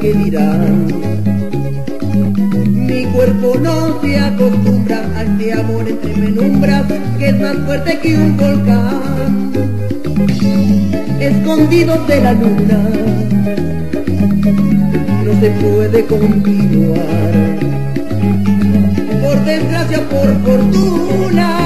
que dirán. Mi cuerpo no se acostumbra a este amor entre penumbras que es más fuerte que un volcán. Escondidos de la luna, no se puede continuar. Por desgracia, por fortuna,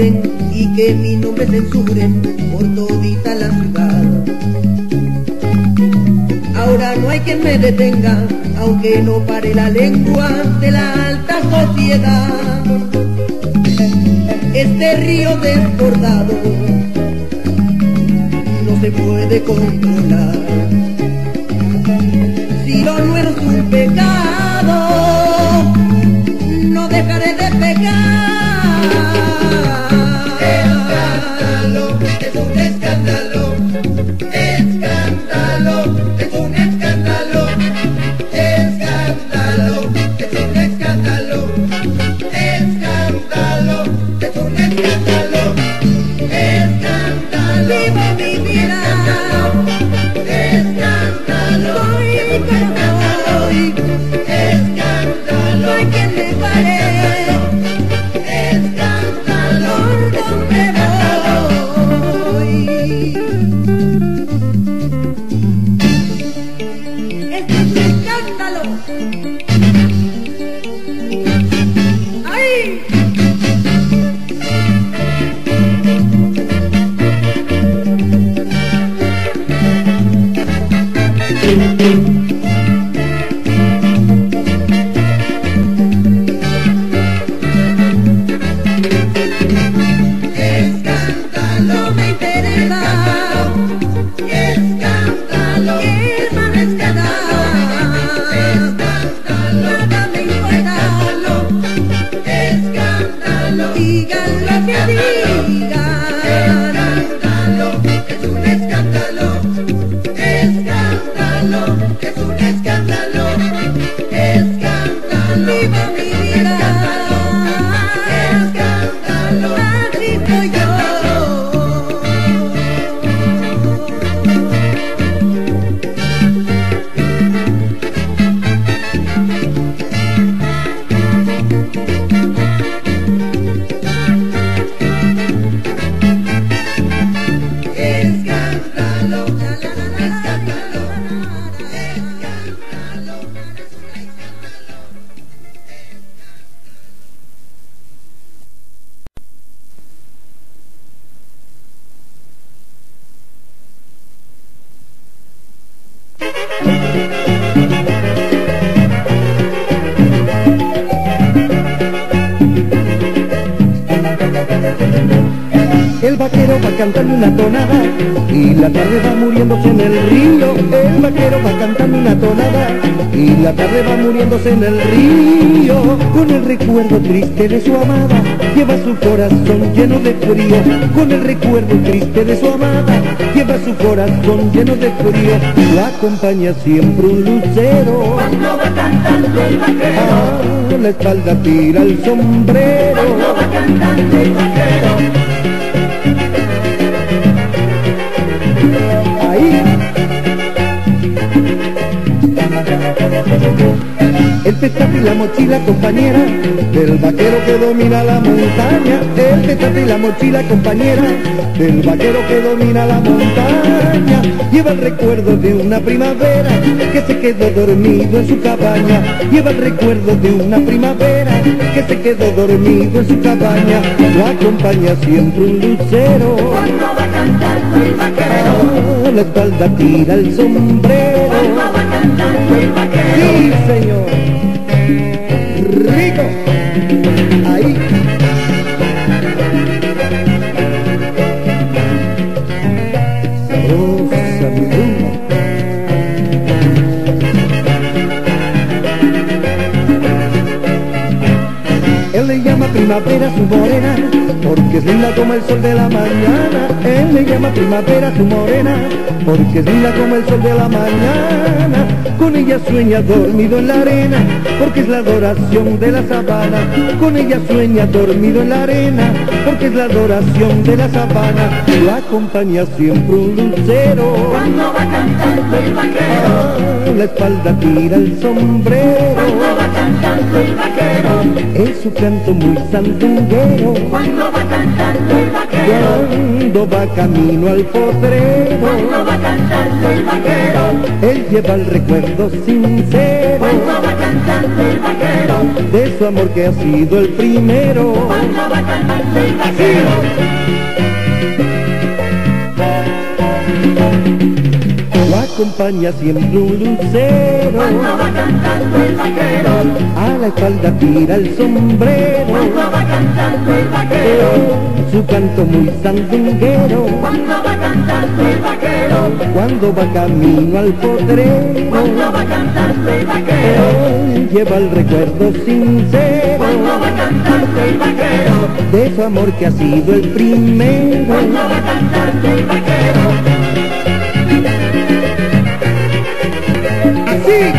y que mi nombre censuren por todita la ciudad. Ahora no hay quien me detenga, aunque no pare la lengua de la alta sociedad. Este río desbordado no se puede controlar. Si lo nuestro es un pecado, no dejaré de Con el recuerdo triste de su amada, lleva su corazón lleno de frío. Con el recuerdo triste de su amada, lleva su corazón lleno de frío. La acompaña siempre un lucero. Cuando va cantando el vaquero, A la espalda tira el sombrero. cuando va cantando el vaquero, Ahí El petate y la mochila compañera del vaquero que domina la montaña. El petate y la mochila compañera del vaquero que domina la montaña. Lleva el recuerdo de una primavera que se quedó dormido en su cabaña. Lleva el recuerdo de una primavera que se quedó dormido en su cabaña. Lo acompaña siempre un lucero. Cuando va cantando el vaquero, la espalda tira el sombrero. Porque es linda como el sol de la mañana. Él le llama primavera su morena, porque es linda como el sol de la mañana. Con ella sueña dormido en la arena, porque es la adoración de la sabana. Con ella sueña dormido en la arena, porque es la adoración de la sabana. Lo acompaña siempre un lucero. cuando va cantando el vaquero, la espalda tira el sombrero. Cantando el vaquero, Es su canto muy sandunguero. cuando va cantando el vaquero, Cuando va camino al potrero, cuando va cantando el vaquero, él lleva el recuerdo sincero. Cuando va cantando el vaquero, de su amor que ha sido el primero. cuando va cantando el vaquero, Lo acompaña siempre un lucero, cuando va cantando el vaquero, a la espalda tira el sombrero. cuando va cantando el vaquero, Su canto muy sandunguero, cuando va cantando el vaquero, cuando va camino al potrero, cuando va cantando el vaquero, lleva el recuerdo sincero. cuando va cantando el vaquero, de su amor que ha sido el primero. cuando va cantando el vaquero. Así.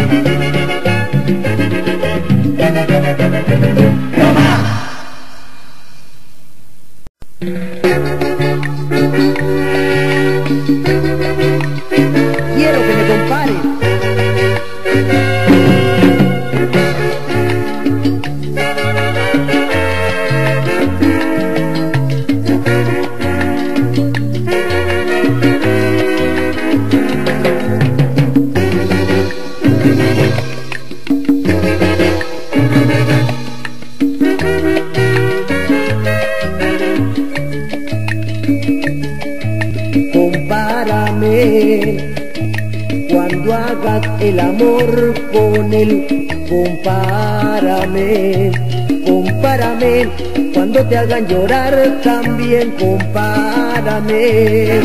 Cuando te hagan llorar también. Compárame.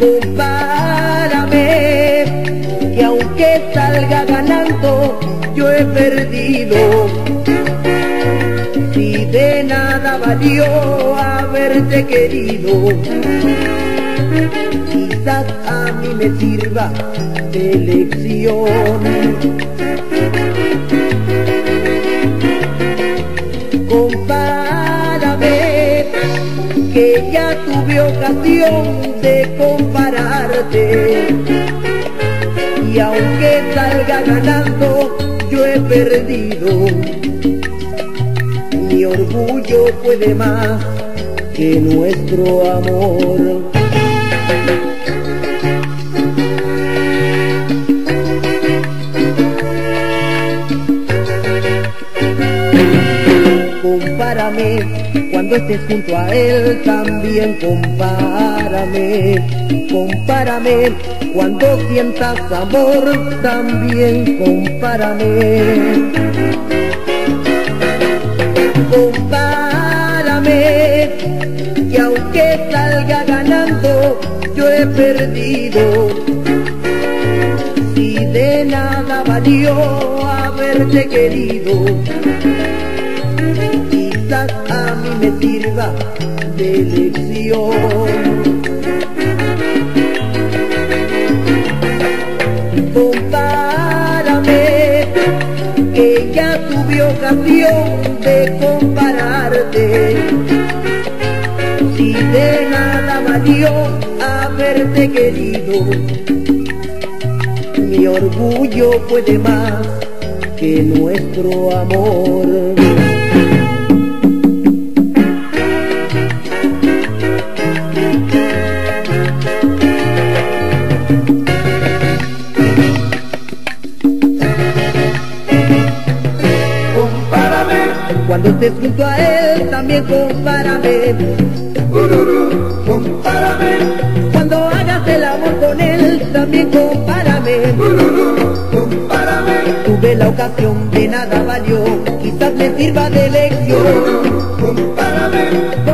Compárame que aunque salga ganando, yo he perdido. Si de nada valió haberte querido, quizás a mí me sirva de lección. De compararte. Y aunque salga ganando, yo he perdido mi orgullo puede más que nuestro amor. Compárame cuando estés junto a él también compárame, compárame cuando sientas amor también compárame. compárame, que aunque salga ganando, yo he perdido. Si de nada valió haberte querido, Compárame, que ya tuve ocasión de compararte. Si de nada valió haberte querido, mi orgullo puede más que nuestro amor. Cuando estés junto a él, también compárame. compárame. Cuando hagas el amor con él, también compárame. compárame. Tuve la ocasión, de nada valió, quizás me sirva de lección. compárame. Compárame,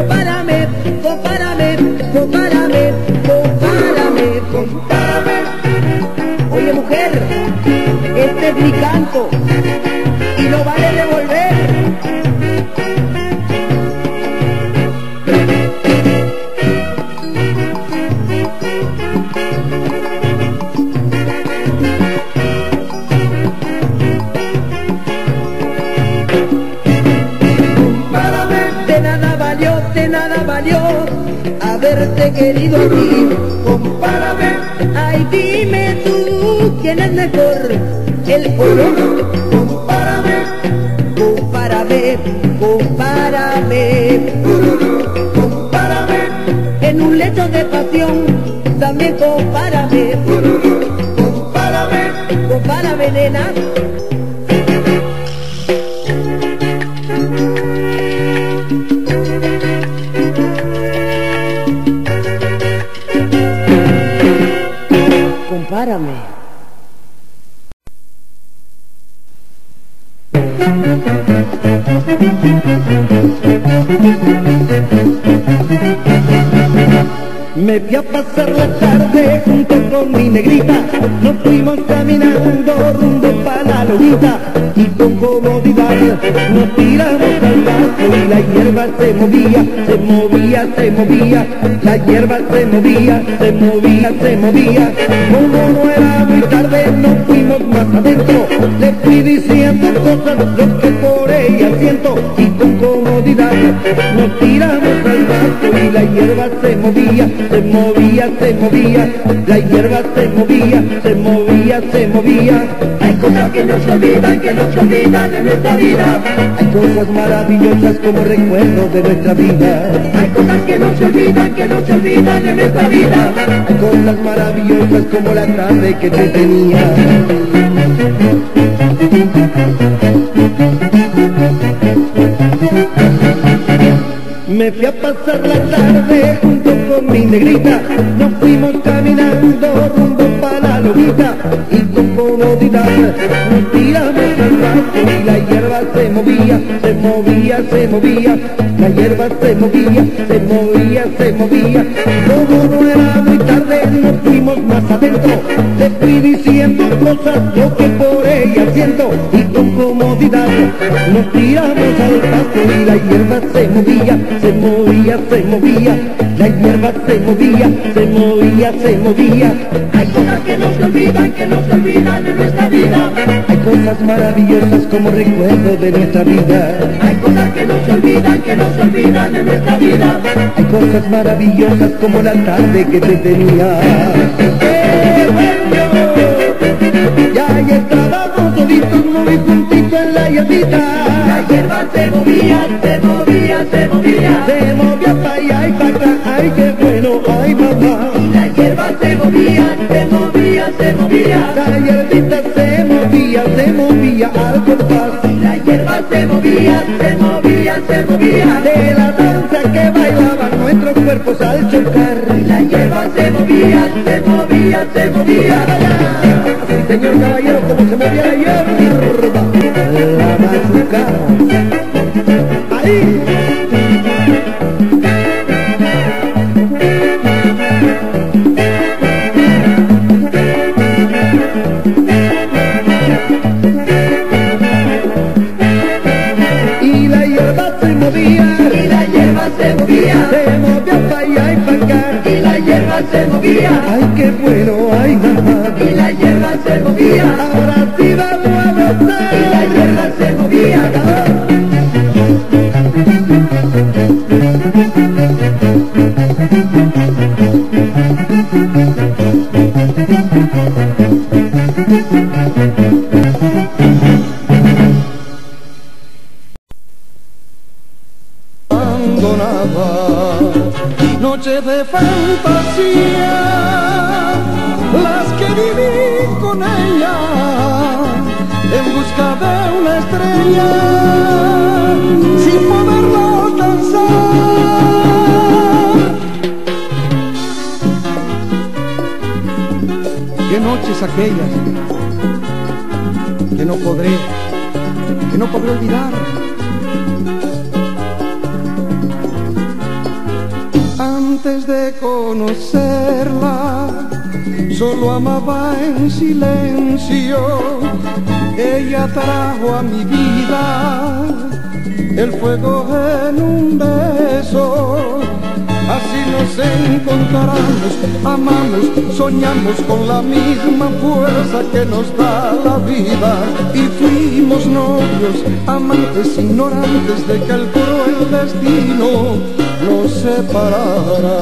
Me fui a pasar la tarde junto con mi negrita, nos fuimos caminando rumbo para y con comodidad nos tiramos al paso y la hierba se movía, se movía, se movía, la hierba se movía, se movía, se movía. Como no era muy tarde, nos fuimos más adentro, le fui diciendo cosas lo que por ella siento. Y con comodidad nos tiramos al paso y la hierba se movía, se movía, se movía, la hierba se movía, se movía, se movía. Hay cosas que no se olvidan, que no se olvidan de nuestra vida. Hay cosas maravillosas como recuerdo de nuestra vida. Hay cosas que no se olvidan, que no se olvidan de nuestra vida. Hay cosas maravillosas como la tarde que te tenía. Me fui a pasar la tarde junto con mi negrita, nos fuimos caminando rumbo para la lomita y con comodidad nos tiramos al paso y la hierba se movía, se movía, se movía, la hierba se movía, se movía, se movía. Como no era muy tarde nos fuimos más adentro, te fui diciendo cosas lo que por ella siento. Y con comodidad nos tiramos al paso y la hierba se movía, se movía, se movía, la hierba se movía, se movía, se movía. Hay cosas que no se olvidan, que no se olvidan de nuestra vida. Hay cosas maravillosas como recuerdo de nuestra vida. Hay cosas que no se olvidan, que no se olvidan de nuestra vida. Hay cosas maravillosas como la tarde que te tenía. Ya ahí estábamos toditos muy juntitos en la hierbita. La hierba se movía, se movía, se movía. Se movía pa' allá y pa' acá, ay qué bueno, ay mamá. La hierba se movía, se movía, se movía. La hierbita se movía, se movía al compás La hierba se movía, se movía, se movía. de la danza que bailaban nuestros cuerpos al chocar. La hierba se movía, se movía, se movía. Señor caballero, movía, Y la hierba se movía, se movía pa' allá y pa' acá. y la hierba se movía. Ay, qué bueno, ay mamá. Y la hierba se movía, Ahora que no podré, que no podré olvidar. Antes de conocerla, solo amaba en silencio. Ella trajo a mi vida el fuego en un beso. Así nos encontramos, amamos, soñamos con la misma fuerza que nos da la vida. Y fuimos novios, amantes ignorantes de que el cruel destino nos separará.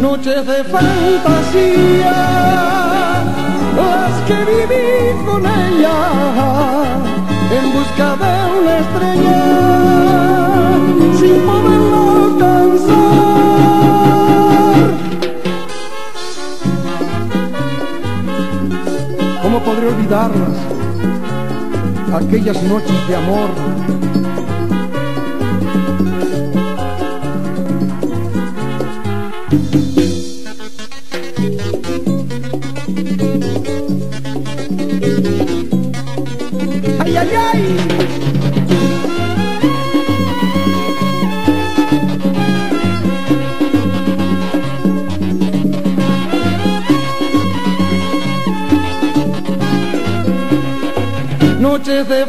Noches de fantasía, las que viví con ella, en busca de una estrella, sin poderlo podré olvidarlas? Aquellas noches de amor ¡Ay,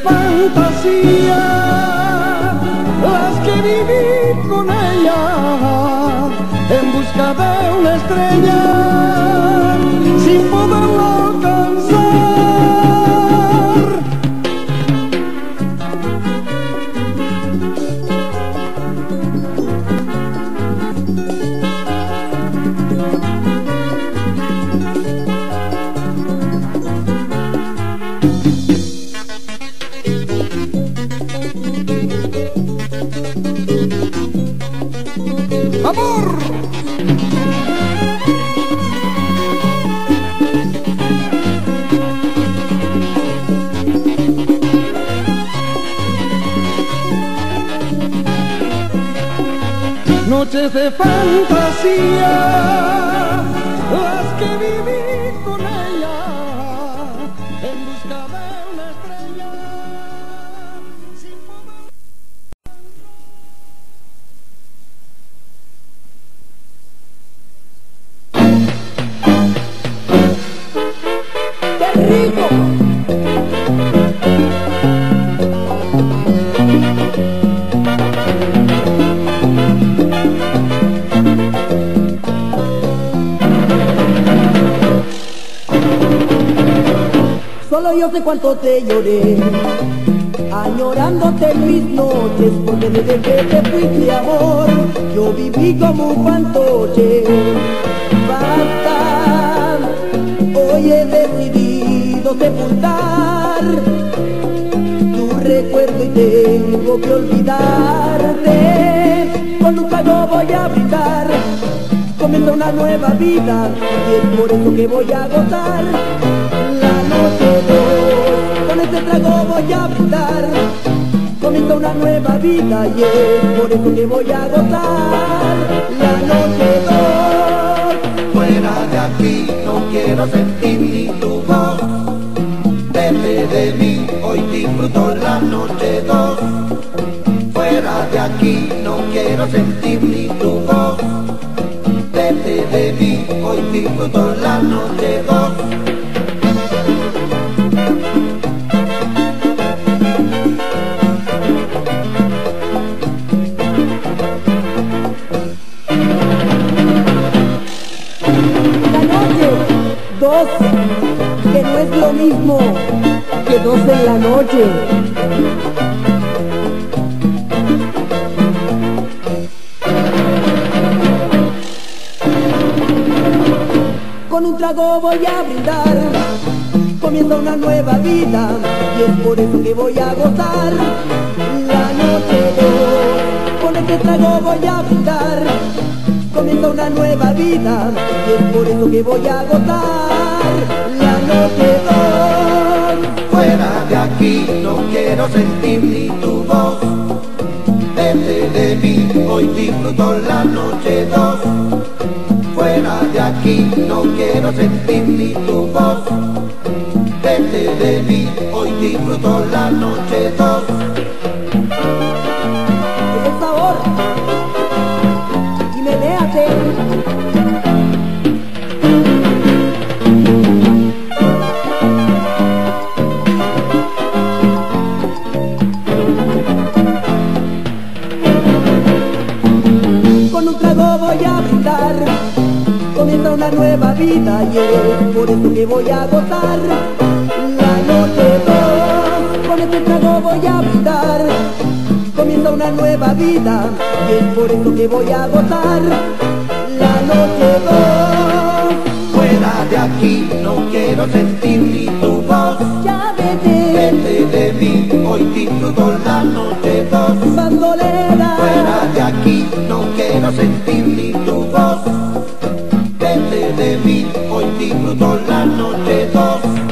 fantasía, las que viví con ella, en busca de una estrella, sin poderlo yo sé cuánto te lloré, añorándote mis noches, porque desde que te fuiste amor, yo viví como un fantoche. Basta, hoy he decidido sepultar tu recuerdo y tengo que olvidarte. Con un trago voy a brindar, comienza una nueva vida y es por eso que voy a gozar. Voy a brindar, comienza una nueva vida y es por eso que voy a gozar. La noche dos. Fuera de aquí no quiero sentir ni tu voz. Vete de mí, hoy disfruto la noche dos. Fuera de aquí no quiero sentir ni tu voz. Vete de mí, hoy disfruto la noche dos. de la noche. Con un trago voy a brindar, comiendo una nueva vida y es por eso que voy a gozar. La noche de Con este trago voy a brindar, comienza una nueva vida y es por eso que voy a gozar. La noche de Fuera de aquí no quiero sentir ni tu voz. Vete de mí, hoy disfruto la noche dos. Fuera de aquí no quiero sentir ni tu voz. Vete de mí, hoy disfruto la noche dos. Vida y es por eso que voy a gozar la noche dos. Con este trago voy a brindar, comienza una nueva vida y es por eso que voy a gozar la noche dos. Fuera de aquí no quiero sentir ni tu voz. Ya vete, Vete de mí, hoy disfruto la noche dos. bandolera. Fuera de aquí no quiero sentir ni tu voz. Mí, hoy disfruto la noche dos.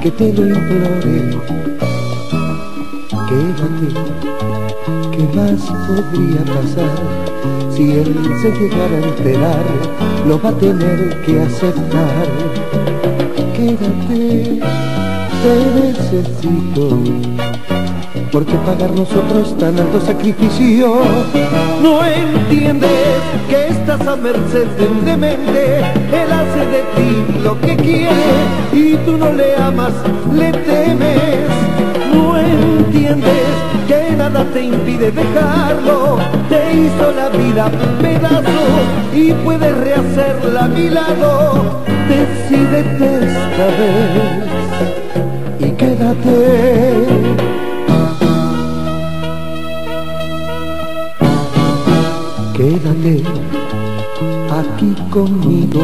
Que te lo implore. Quédate, ¿qué más podría pasar? Si él se llegara a enterar, lo va a tener que aceptar. Quédate, te necesito porque pagar nosotros tan alto sacrificio no entiendes estás a merced de un demente él hace de ti lo que quiere y tú no le amas le temes. No entiendes que nada te impide dejarlo te hizo la vida pedazos y puedes rehacerla a mi lado. Decídete esta vez y quédate. Quédate conmigo,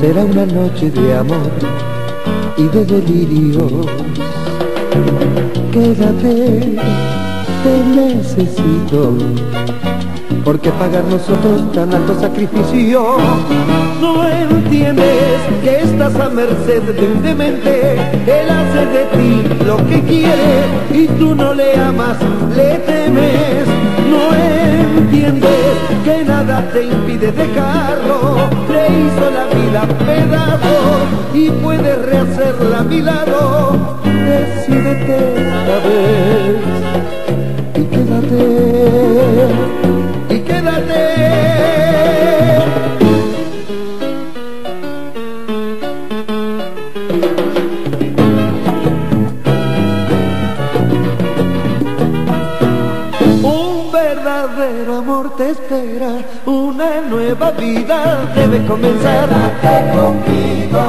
será una noche de amor y de delirio. Quédate, te necesito, porque pagar nosotros tan alto sacrificio. No entiendes que estás a merced de un demente, él hace de ti lo que quiere y tú no le amas, le temes. Entiendes que nada te impide dejarlo, le hizo la vida pedazos y puedes rehacerla a mi lado. Decídete esta vez vida debe comenzar. Quédate conmigo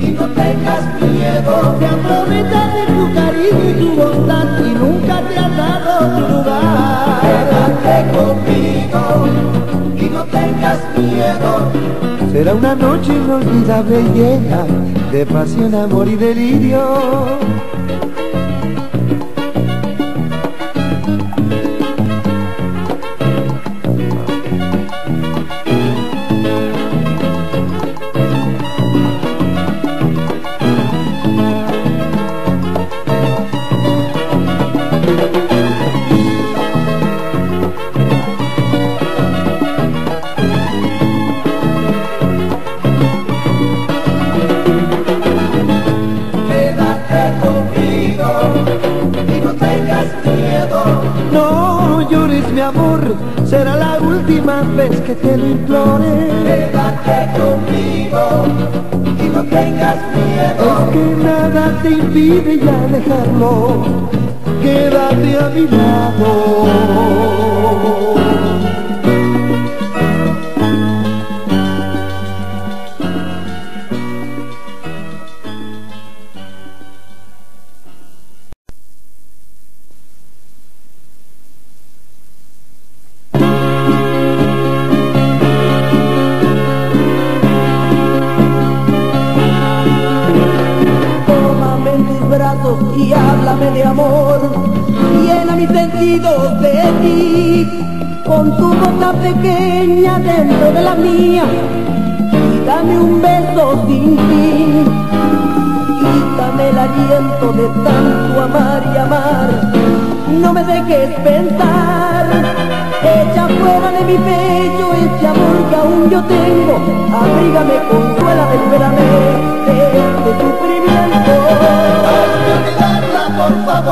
y no tengas miedo. Te promesa de tu cariño y tu bondad y nunca te ha dado tu lugar. Quédate conmigo y no tengas miedo. Será una noche inolvidable llena de pasión, amor y delirio. Impide ya dejarlo. Quédate a mi lado.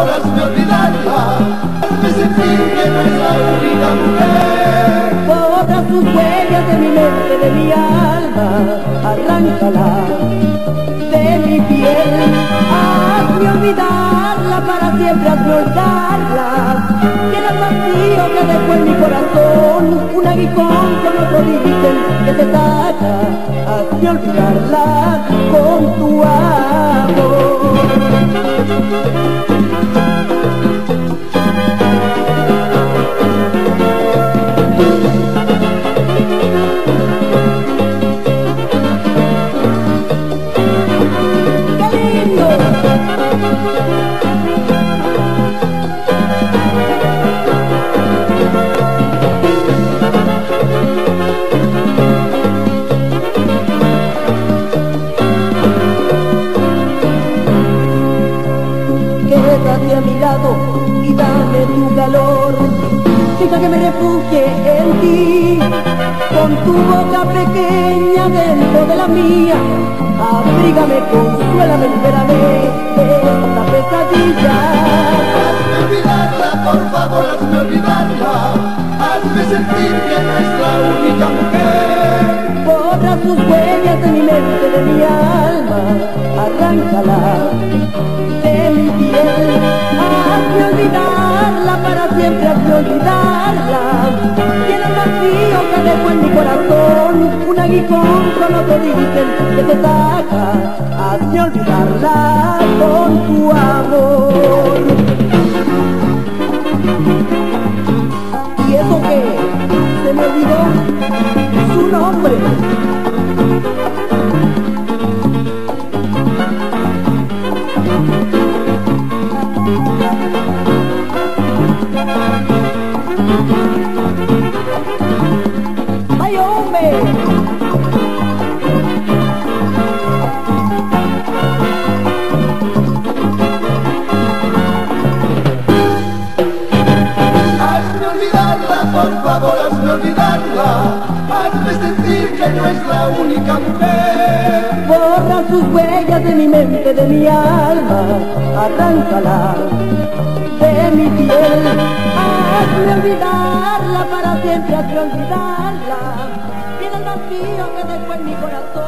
Hazme olvidarla, hazme sentir que no es la única mujer. Borra sus huellas de mi mente, de mi alma, arráncala de mi piel, hazme olvidarla para siempre, hazme olvidarla. El vacío que dejó en mi corazón, un aguijón con otro dicen que te saca, hazme olvidarla con tu amor. Quédate que me refugie en ti, con tu boca pequeña dentro de la mía. Abrígame, consuélame, espérame de esta pesadilla. Hazme olvidarla, por favor, hazme olvidarla. Hazme sentir que es la única mujer. Borra sus huellas de mi mente, de mi alma, arráncala de mi piel. Hazme olvidarla para siempre, hazme olvidarla. Tiene el vacío que dejó en mi corazón, un aguijón con otro dicen que te saca. Hazme olvidarla con tu amor. ¿Y eso qué? Se me olvidó su nombre. Olvidarla. Hazme sentir que no es la única mujer. Borra sus huellas de mi mente, de mi alma, arráncala de mi piel. Hazme olvidarla para siempre, hazme olvidarla. Tiene el vacío que dejó en mi corazón,